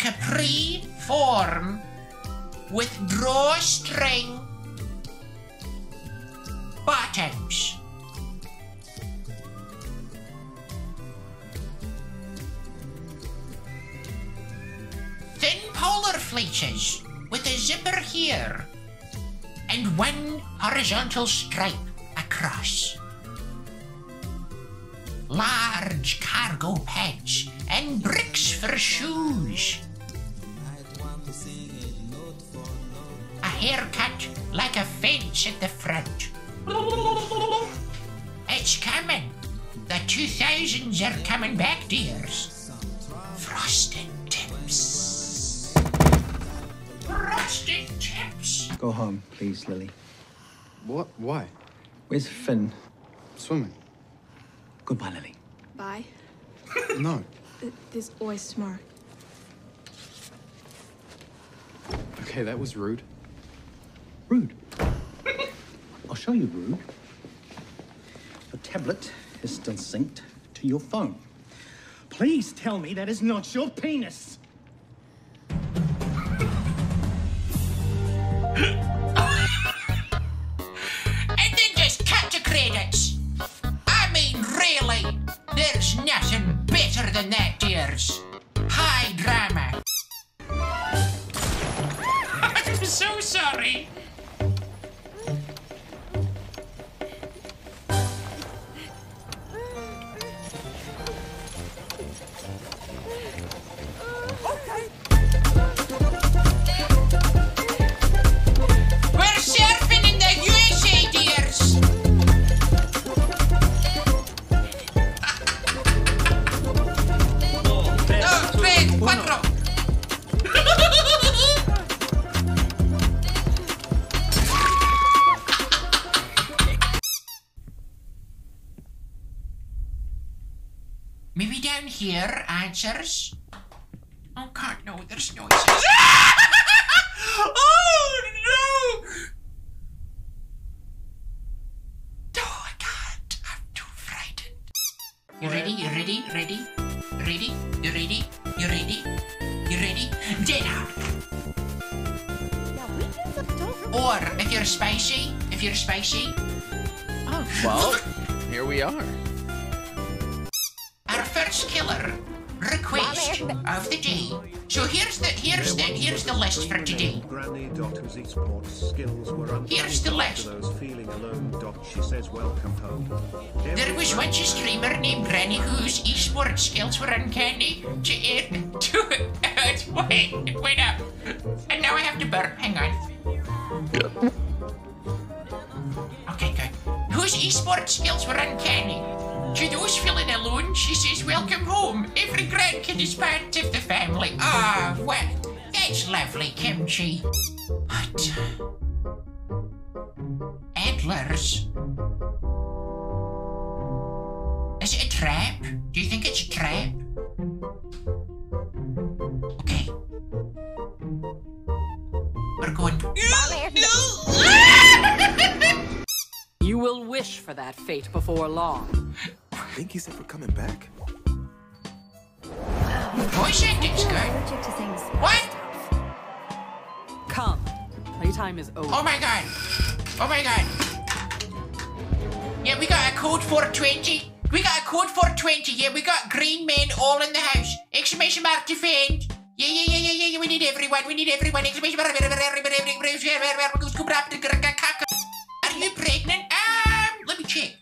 capri form with drawstring bottoms. Thin polar fleeces with a zipper here and one horizontal stripe across. Large cargo pants and bricks for shoes. Haircut like a fence at the front. It's coming. The 2000s are coming back, dears. Frosted tips. Frosted tips. Go home, please, Lily. What? Why? Where's Finn? Swimming. Goodbye, Lily. Bye. No. Th- There's always tomorrow. Okay, that was rude. Rude. I'll show you, Rude. Your tablet is still synced to your phone. Please tell me that is not your penis. And then just cut to credits. I mean, really, there's nothing better than that, dears. High Maybe down here answers. Oh God, no! There's noises. oh no! Oh, I can't. I'm too frightened. You ready? You ready? Ready? Ready? You ready? You ready? You ready? Dinner! Or, if you're spicy, if you're spicy, Oh, Well, here we are. Our killer request of the day. So here's the here's the here's the list for today. Granny Dot whose esports skills were Here's the list. those feeling alone. Dot she says welcome home. There was once a streamer named Granny whose esports skills were uncanny to it to wait wait up. And now I have to burp. Hang on. Okay, good. Whose esports skills were uncanny. To those feeling she says, Welcome home. Every grandkid is part of the family. Ah, well, that's lovely, Kimchi. What? Antlers? Is it a trap? Do you think it's a trap? Okay. We're going. You will wish for that fate before long. Think he's ever coming back? Voice acting's good. What? Come. Playtime is over. Oh my god. Oh my god. Yeah, we got a code 420. We got a code 420. Yeah, we got green men all in the house. Exclamation mark defend. Yeah, yeah, yeah, yeah, yeah, yeah. We need everyone. We need everyone. Exclamation mark. Are you pregnant? Um, let me check.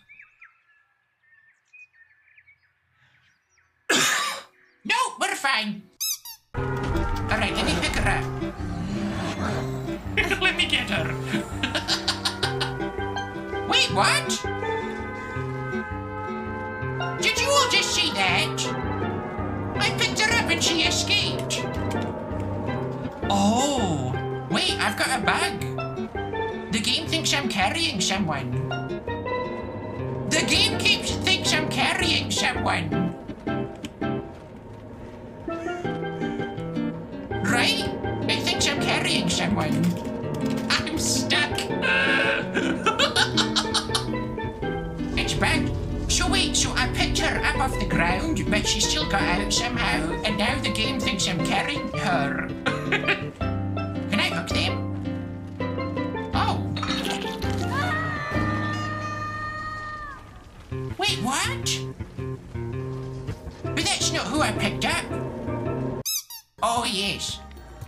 no, we're fine. All right, let me pick her up. let me get her. Wait, what? Did you all just see that? I picked her up and she escaped. Oh, wait, I've got a bug. The game thinks I'm carrying someone. The game keeps thinks I'm carrying someone. I'm carrying her. Can I hook them? Oh. Wait, what? But that's not who I picked up. Oh, yes.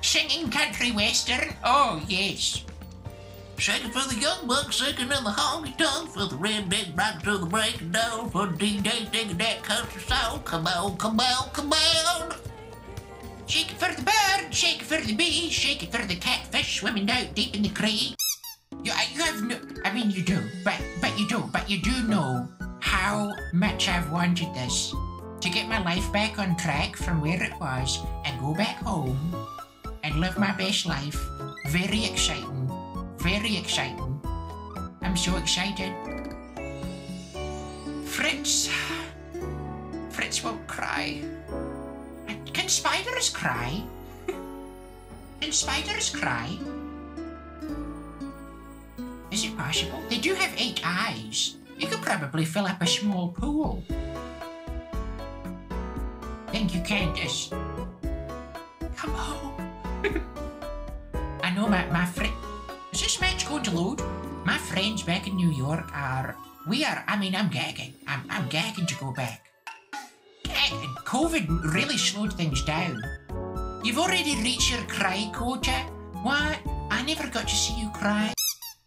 Singing country western? Oh, yes. Shaking for the young buck, shaking in the honky tonk, for the redneck rock to the break of dawn, for the DJ digging that country song. Come on, come on, come on. Shake it for the bird, shake it for the bee, shake it for the catfish swimming out deep in the creek. You, you have no, I mean you do, but but you do, but you do know how much I've wanted this to get my life back on track from where it was and go back home and live my best life. Very exciting, very exciting. I'm so excited. Fritz, Fritz won't cry. Spiders cry? Can spiders cry? Is it possible? They do have eight eyes. You could probably fill up a small pool. Thank you, Candace. Come home. I know my, my friend. Is this match going to load? My friends back in New York are. We are. I mean, I'm gagging. I'm, I'm gagging to go back. COVID really slowed things down. You've already reached your cry quota. What? I never got to see you cry.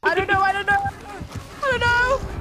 I don't know, I don't know. I don't know.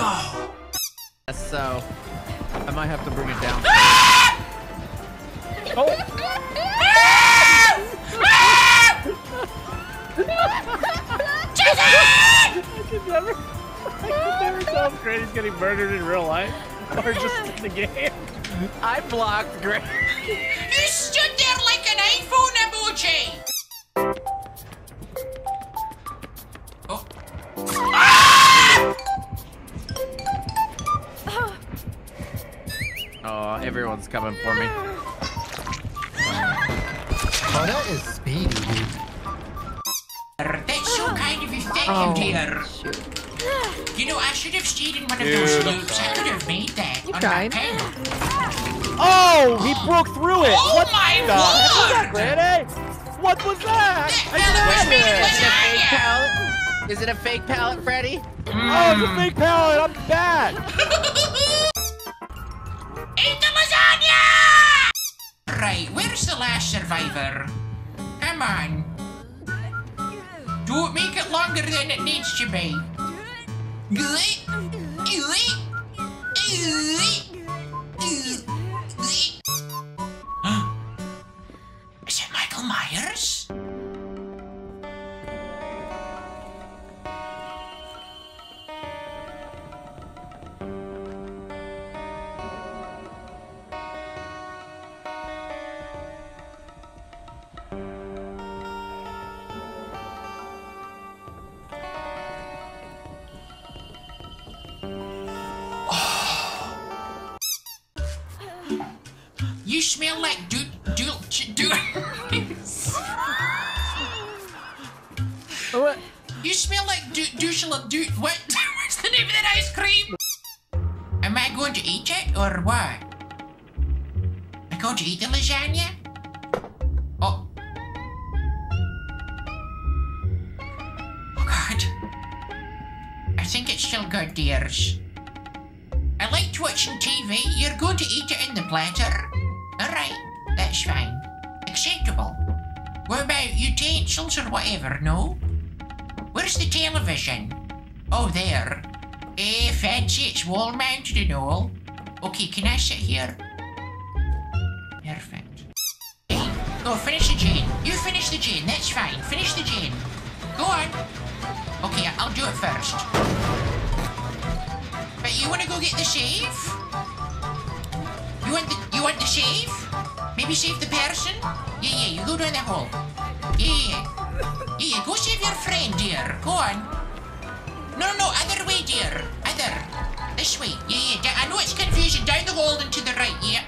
No. So, I might have to bring it down. Ah! Oh. Ah! I could never, I could never tell if Granny's getting murdered in real life or just in the game. I blocked Greg. Coming for me. Oh, that is speedy, dude. That's so oh. kind of you. Thank Oh, you, dear. You know, I should have stayed in one of those loops. I could have made that You on tried. Oh, he broke through it. Oh what my the heck was that, lord! Granny? What was that? That I fella was it. Is it a fake pallet? Is it a fake pallet, Freddy? Hmm. Oh, it's a fake pallet. I'm back. Right, where's the last survivor? Come on. Don't make it longer than it needs to be. I liked watching TV. You're going to eat it in the platter. Alright, that's fine. Acceptable. What about utensils or whatever, no? Where's the television? Oh, there. Eh, fancy it's wall mounted and all. Okay, can I sit here? Perfect. Jane. Go, finish the Jane. You finish the Jane, that's fine. Finish the Jane. Go on. Okay, I'll do it first. But you wanna go get the shave? You want the you want the safe? Maybe shave the person? Yeah, yeah, you go down that hole. Yeah, yeah. Yeah, go shave your friend, dear. Go on. No, no, no, other way, dear. Other. This way. Yeah, yeah. I know it's confusing. Down the hole and to the right. Yeah.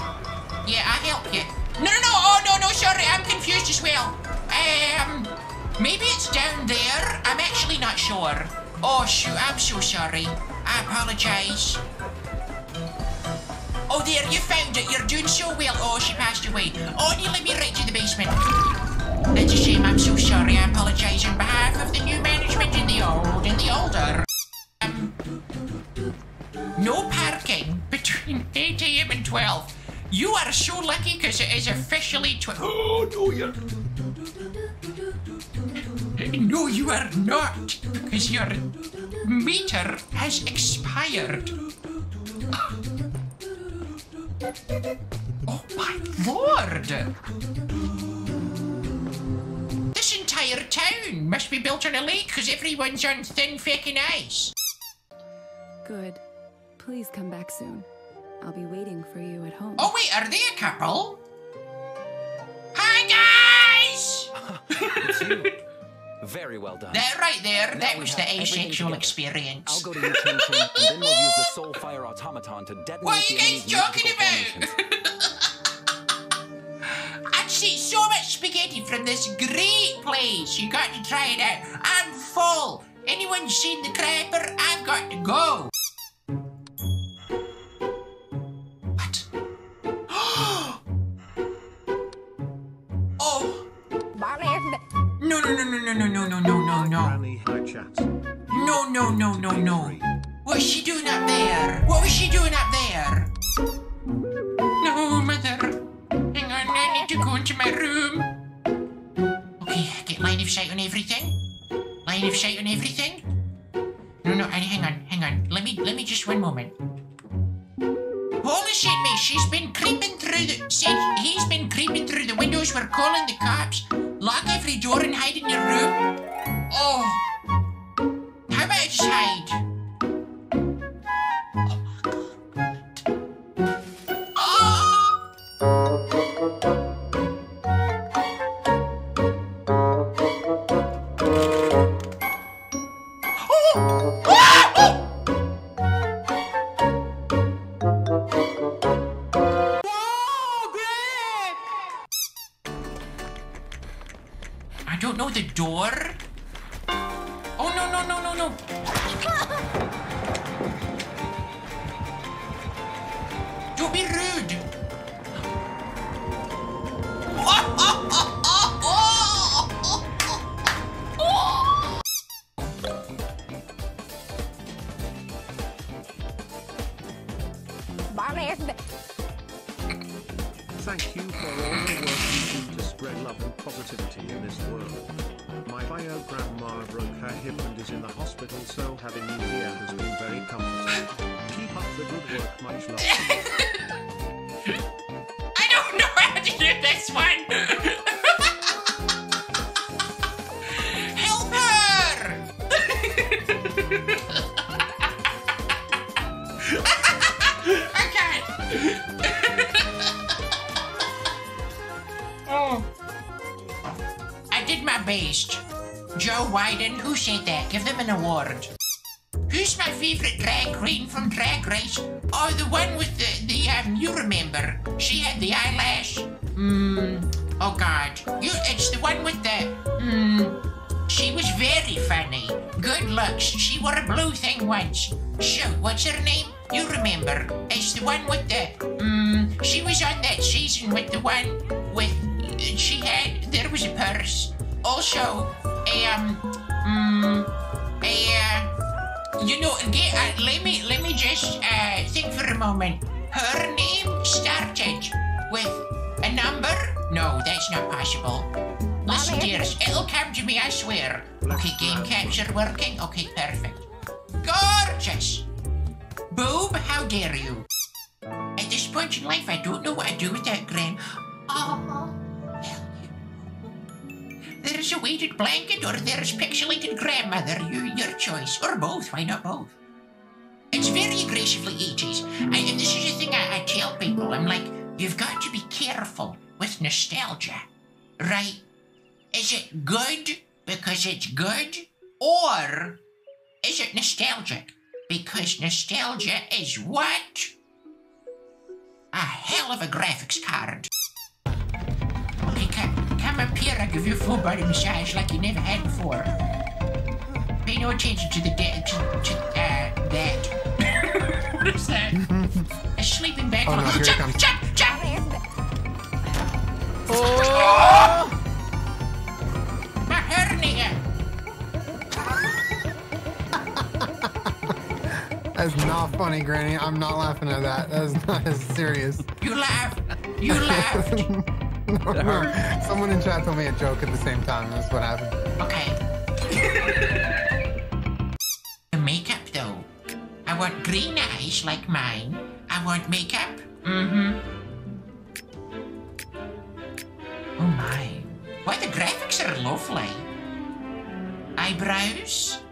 Yeah, I'll help you. No, no, no. Oh, no, no. Sorry, I'm confused as well. Um, maybe it's down there. I'm actually not sure. Oh, shoot. I'm so sorry. I apologize. Oh, there. You found it. You're doing so well. Oh, she passed away. Oh, you let me right to the basement. That's a shame. I'm so sorry. I apologize on behalf of the new management in the old and the older. Um, no parking between 8 a.m. and 12. You are so lucky because it is officially 12. Oh, no, you're. No, you are not because your meter has expired. Oh, my lord! This entire town must be built on a lake because everyone's on thin fucking ice. Good. Please come back soon. I'll be waiting for you at home. Oh wait, are they a couple? Hi guys! Very well done. That right there, Now that was the asexual experience. I'll go to your Chin Chin, and then we'll use the Soul Fire Automaton to detonate What are you guys talking about? I'd see so much spaghetti from this great place. You got to try it out. I'm full. Anyone seen the crapper? I've got to go. no, no, no, no, no, no, no. No, no, no, no, no. She doing up there? What was she doing up there? No, mother. Hang on, I need to go into my room. Okay, get line of sight on everything. Line of sight on everything. Thank you for all the work you do to spread love and positivity in this world. My bio grandma broke her hip and is in the hospital, so having you here has been very comforting. Keep up the good work, much love. I don't know how to do this one. Joe Wyden, who said that? Give them an award. Who's my favourite drag queen from Drag Race? Oh, the one with the, the um, you remember. She had the eyelash. Hmm. Oh, God. You, it's the one with the, hmm. She was very funny. Good looks. She wore a blue thing once. Shoot, what's her name? You remember. It's the one with the, hmm. She was on that season with the one with, she had, there was a purse. Also, um, hmm, uh, you know, get, uh, let me let me just uh, think for a moment. Her name started with a number. No, that's not possible. Listen, dears, it'll come to me. I swear. Okay, game capture working. Okay, perfect. Gorgeous. Boob, how dare you? At this point in life, I don't know what I'd do without Gran. Oh, there's a weighted blanket or there's pixelated grandmother. You, your choice. Or both. Why not both? It's very aggressively 80s. I, and this is the thing I, I tell people. I'm like, you've got to be careful with nostalgia. Right? Is it good because it's good? Or is it nostalgic? Because nostalgia is what? A hell of a graphics card. Come up here. I'll give you a full body massage like you never had before. Pay no attention to the de- to, to uh, that. what is that? a sleeping bag. Oh, no, here jump, comes. jump, jump! Oh! My hernia. That's not funny, Granny. I'm not laughing at that. That's not as serious. You laugh. You laughed. Someone in chat told me a joke at the same time. That's what happened. Okay. the makeup, though. I want green eyes like mine. I want makeup. Mm-hmm. Oh my. Why the graphics are lovely. Eyebrows?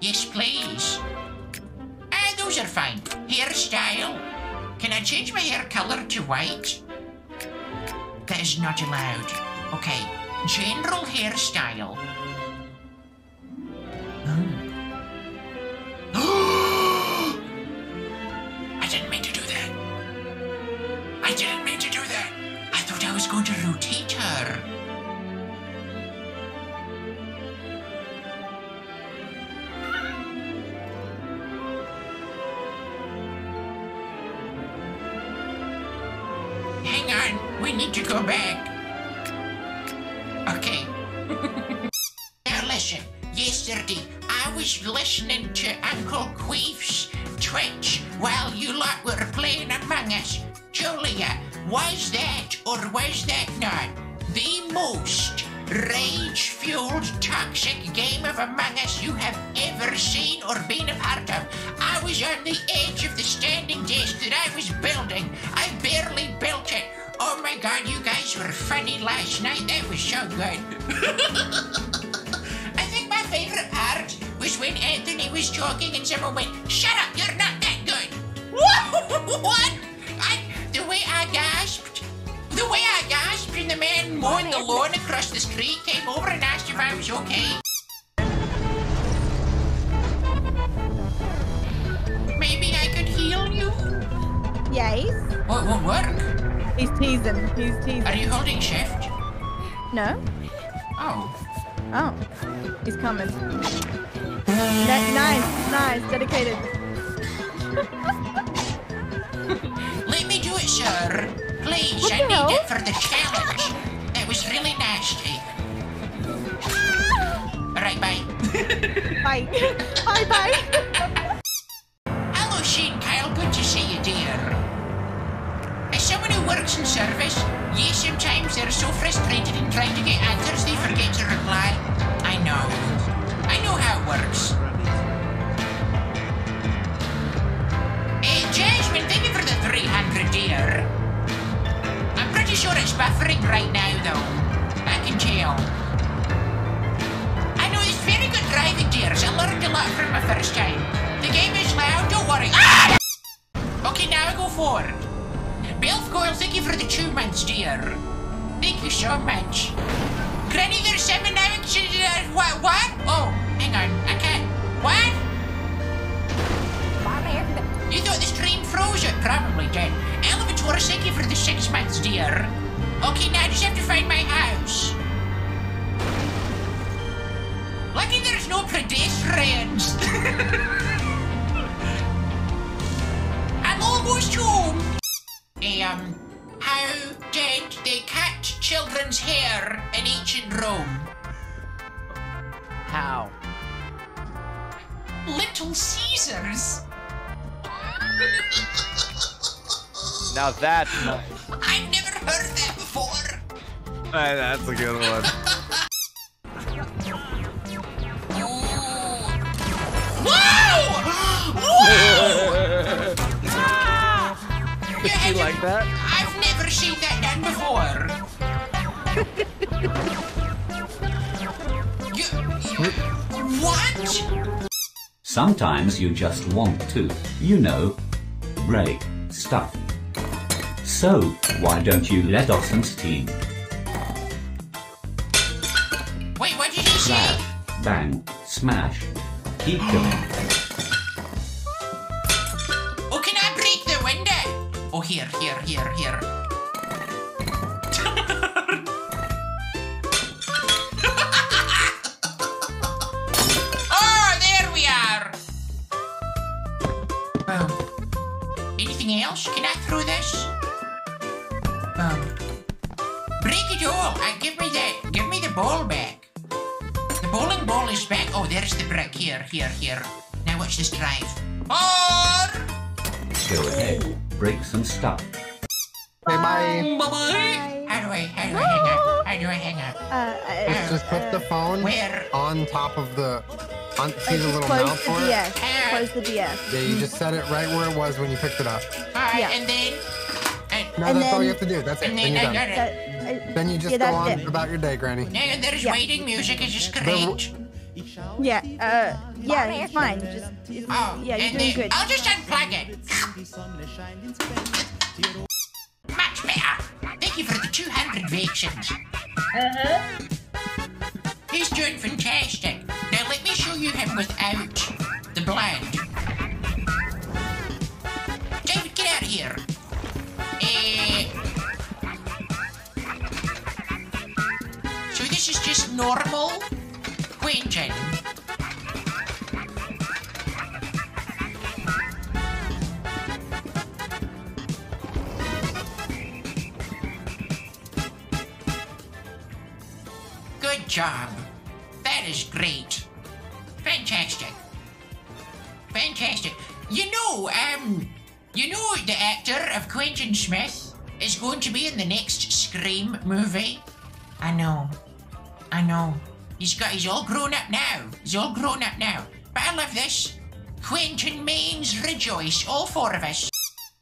Yes, please. Ah, those are fine. Hairstyle? Can I change my hair color to white? Is not allowed. Okay. General hairstyle. I didn't mean to do that. I didn't mean to do that. I thought I was going to rotate her. Most rage-fueled toxic game of Among Us you have ever seen or been a part of? I was on the edge of the standing desk that I was building. I barely built it. Oh my god, you guys were funny last night. That was so good. I think my favorite part was when Anthony was talking and someone went, Shut up, you're not that good. what? I, the way I gasped, the way I gasped man mowing the lawn across the street came over and asked if I was okay. Maybe I could heal you? Yes. Well, it won't work. He's teasing. He's teasing. Are you holding shift? No. Oh. Oh. He's coming. Ni- nice. Nice. Dedicated. Let me do it, sir. Please, What I need hell? it for the challenge. That was really nasty. Ah! Alright, bye. Bye. bye bye. Hello, Shane Kyle. Good to see you, dear. As someone who works in service, yes, sometimes they're so frustrated in trying to get answers last year. Thank you so much. Granny, there's seven uh, what, what? Oh, hang on, I can't. What? You thought the stream froze? It probably did. Elements were thank you for the six months, dear. Okay, now I just have to find my house. Lucky there's no pedestrians. I'm almost home. Um how did they cut children's hair in ancient Rome? How? Little Caesars. Now that's nice. I've never heard that before. Hey, that's a good one. Whoa! you like that? Never seen that done before. you, you, what? Sometimes you just want to, you know, break stuff. So, why don't you let Austin's team Wait, what did you say? slap, bang, smash, keep going? Oh, can I break the window? Oh, here, here, here, here. Else? Can I throw this? Boom. Break it all. And give me the, give me the ball back. The bowling ball is back. Oh, there's the brick. Here, here, here. Now watch this drive. Or Go ahead, break some stuff. Say bye. Bye-bye. How do I, how do I hang up? How do I hang up? Uh, uh Just, just put the uh, phone Where? on top of the. On, see the little close mouth the for it? DS. Close the DS. Yeah, you just set it right where it was when you picked it up. Alright, Yeah. and then... And, No, And that's all you have to do. That's it. and Then then you're done. That, I, Then you just yeah, go on it. about your day, Granny. Now there's Yeah. waiting music. It's just great. Yeah, uh, yeah, it's fine. Just, it's, Oh, yeah, you're and doing good. I'll just unplug it. Much better. Thank you for the 200 vaccines. Uh-huh. He's doing fantastic. Now let me show you him without the blood. David, get out of here. Eh. so this is just normal Quentin. Good job. That is great. Know, um, you know the actor of Quentin Smith is going to be in the next Scream movie? I know. I know. He's got he's all grown up now. He's all grown up now. But I love this. Quentin means rejoice, all four of us.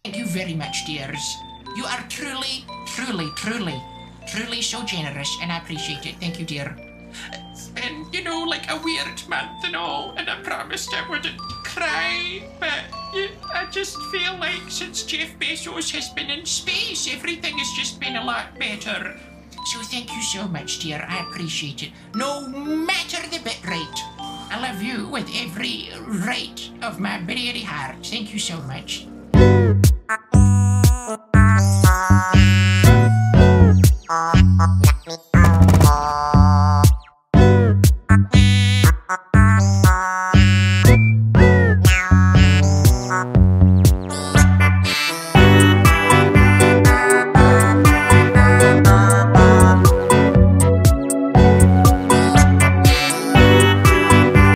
Thank you very much, dears. You are truly, truly, truly, truly so generous, and I appreciate it. Thank you, dear. It's been, you know, like a weird month and all, and I promised I wouldn't cry, but I just feel like since Jeff Bezos has been in space, everything has just been a lot better. So thank you so much, dear. I appreciate it. No matter the bit rate. I love you with every rate of my very heart. Thank you so much.